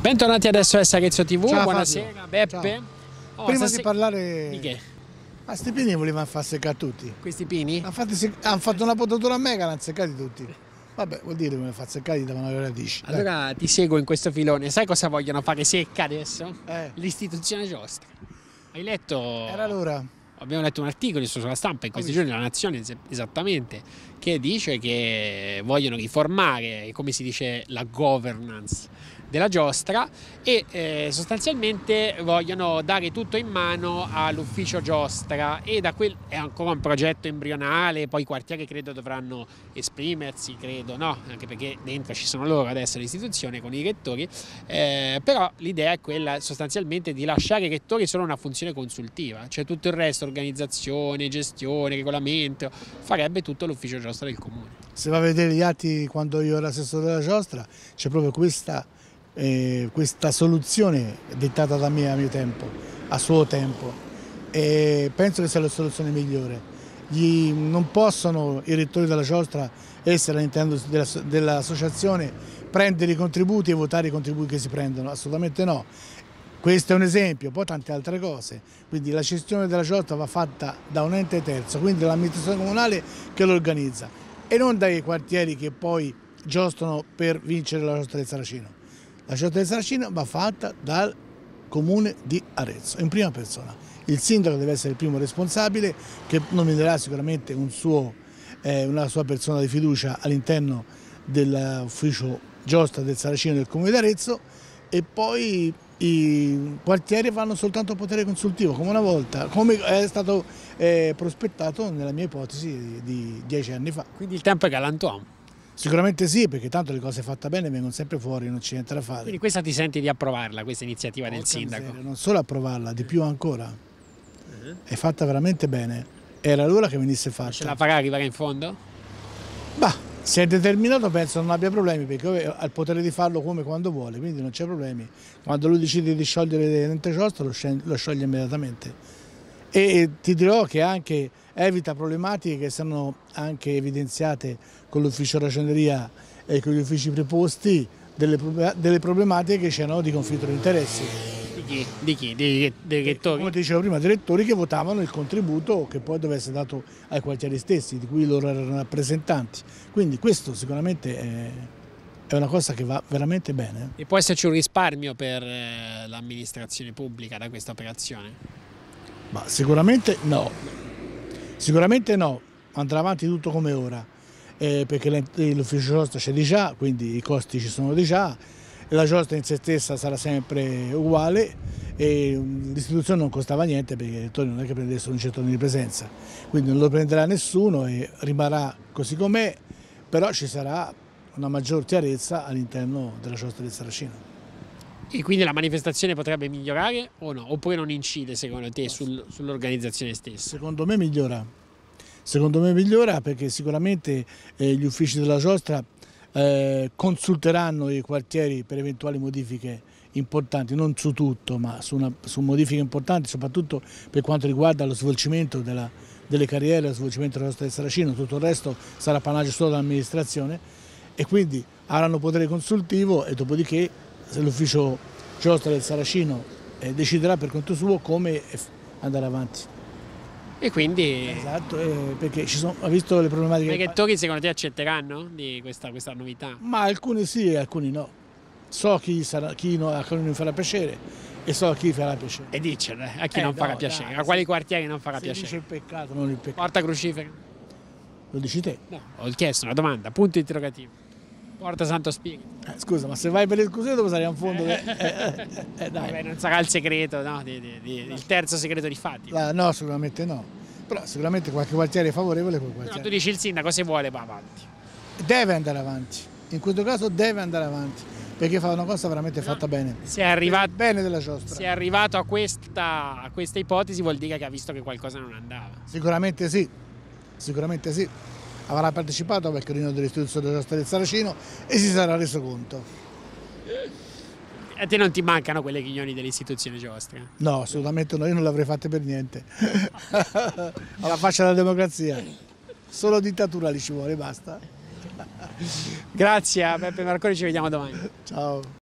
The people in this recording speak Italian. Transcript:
Bentornati adesso a Sarezzo TV, Ciao, buonasera Fabio. Beppe. Oh, Prima stase- di parlare... Di che? A sti pini volevano far seccare tutti. Questi pini? Hanno fatto, sec- hanno fatto una potatura a me che l'hanno seccati tutti. Vabbè, vuol dire che me far seccare davano le radici. dai. Allora ti seguo in questo filone. Sai cosa vogliono fare secca adesso? Eh, L'istituzione giostra. Hai letto? era l'ora. Abbiamo letto un articolo sulla stampa in questi giorni, la Nazione es- esattamente, che dice che vogliono riformare, come si dice, la governance della giostra e eh, sostanzialmente vogliono dare tutto in mano all'ufficio giostra e da quel è ancora un progetto embrionale, poi i quartieri credo dovranno esprimersi, credo, no? Anche perché dentro ci sono loro adesso l'istituzione con i rettori, eh, però l'idea è quella sostanzialmente di lasciare ai rettori solo una funzione consultiva, cioè tutto il resto, organizzazione, gestione, regolamento, farebbe tutto l'ufficio giostra del comune. Se va a vedere gli atti quando io ero assessore della giostra, c'è proprio questa, eh, questa soluzione dettata da me a mio tempo, a suo tempo. E penso che sia la soluzione migliore. Gli- non possono i rettori della giostra essere all'interno della- dell'associazione, prendere i contributi e votare i contributi che si prendono, assolutamente no. Questo è un esempio, poi tante altre cose. Quindi la gestione della giostra va fatta da un ente terzo, quindi dall'amministrazione comunale che lo organizza e non dai quartieri che poi giostrano per vincere la giostra del Saracino. La giostra del Saracino va fatta dal comune di Arezzo, in prima persona. Il sindaco deve essere il primo responsabile che nominerà sicuramente un suo, eh, una sua persona di fiducia all'interno dell'ufficio giostra del Saracino del comune di Arezzo e poi i quartieri vanno soltanto a potere consultivo, come una volta, come è stato eh, prospettato nella mia ipotesi di- di dieci anni fa. Quindi il tempo è galantuomo. Sicuramente sì, perché tanto le cose fatte bene vengono sempre fuori, non c'è niente da fare. Quindi questa ti senti di approvarla, questa iniziativa del Porca sindaco? miseria, non solo approvarla, di più ancora. È fatta veramente bene. Era l'ora che venisse Ce la fatta. farà arrivare in fondo? Bah, se è determinato penso non abbia problemi perché ha il potere di farlo come quando vuole, quindi non c'è problemi. Quando lui decide di sciogliere l'ente giostra lo, lo scioglie immediatamente. E ti dirò che anche evita problematiche che sono anche evidenziate con l'ufficio ragioneria e con gli uffici preposti delle problematiche che c'erano di conflitto di interessi. Di chi? Di chi? Dei, dei rettori? Come dicevo prima, direttori che votavano il contributo che poi doveva essere dato ai quartieri stessi, di cui loro erano rappresentanti. Quindi questo sicuramente è, è una cosa che va veramente bene. E può esserci un risparmio per eh, l'amministrazione pubblica da questa operazione? Ma sicuramente no, sicuramente no, andrà avanti tutto come ora, eh, perché l'ufficio giostra c'è di già, quindi i costi ci sono di già, la giostra in se stessa sarà sempre uguale e mm, l'istituzione non costava niente perché rettori non è che prendessero un gettone di presenza, quindi non lo prenderà nessuno e rimarrà così com'è, però ci sarà una maggior chiarezza all'interno della giostra del Saracino. E quindi la manifestazione potrebbe migliorare o no? Oppure non incide secondo te sul- sull'organizzazione stessa? Secondo me migliora. Secondo me migliora perché sicuramente eh, gli uffici della giostra eh, consulteranno i quartieri per eventuali modifiche importanti, non su tutto, ma su, una- su modifiche importanti, soprattutto per quanto riguarda lo svolgimento della- delle carriere, lo svolgimento della giostra del Saracino, tutto il resto sarà panaggio solo dell'amministrazione e quindi avranno potere consultivo e dopodiché se l'ufficio giostra del Saracino eh, deciderà per conto suo come andare avanti. E quindi Esatto, eh, perché ci sono, ha visto le problematiche. i rettori secondo te accetteranno di questa, questa novità? Ma alcuni sì e alcuni no. So chi, sarà, chi no- a cui non farà piacere e so a chi farà piacere. E dicelo, eh, a chi Eh, non no, farà dai, piacere? sì. a quali quartieri non farà Si dice piacere? il peccato, non il peccato. Porta crucifera? Lo dici te. No, ho chiesto una domanda, punto interrogativo. Porta Santo Spirito. Eh, scusa, ma se vai per il Cuseto sarai in fondo. eh, eh, eh, eh, dai. Vabbè, non sarà il segreto, no? di- di- di- il terzo segreto di fatti. La- no, sicuramente no. Però sicuramente qualche quartiere è favorevole quel No, tu quartiere. dici il sindaco se vuole va avanti. Deve andare avanti. In questo caso deve andare avanti. Perché fa una cosa veramente fatta bene. Se è arrivato, Bene della giostra. se è arrivato a, questa, a questa ipotesi vuol dire che ha visto che qualcosa non andava. Sicuramente sì, sicuramente sì. Avrà partecipato al carino dell'istituzione della giostra del Saracino e si sarà reso conto. A te non ti mancano quelle ghignoni delle istituzioni giostre? No, assolutamente no, io non l'avrei fatte per niente. Alla faccia della democrazia. Solo dittatura lì ci vuole, basta. Grazie a Beppe Marconi, ci vediamo domani. Ciao.